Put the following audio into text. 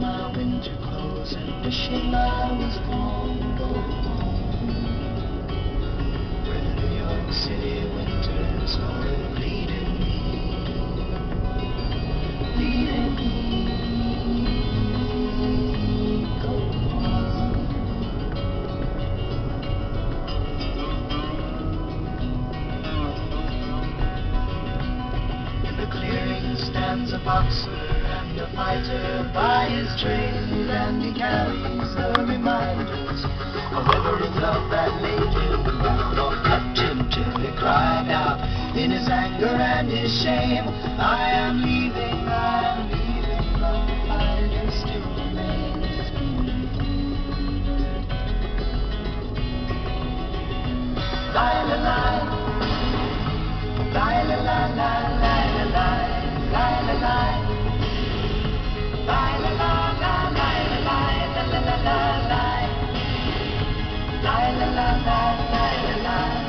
my winter clothes wishing I was born. Stands a boxer and a fighter by his trade, and he carries the reminders of every love that laid him down oh, or kept him till he cried out in his anger and his shame. I am leaving, I am leaving, but the fighter still remains. La. La la la la la la la la la la la la